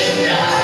imaginar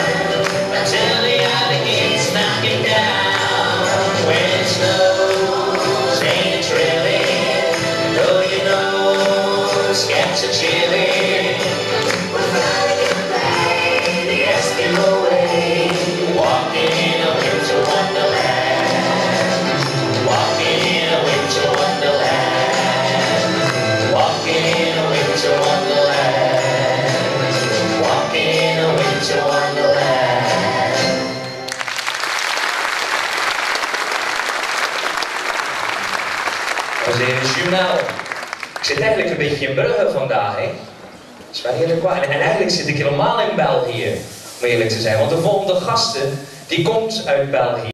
snows ain't thrilling, though your nose gets are chilly. Ik zit eigenlijk een beetje in Brugge vandaag, hè? Dat is wel heerlijk waar. En eigenlijk zit ik helemaal in België, om eerlijk te zijn. Want de volgende gasten, die komt uit België.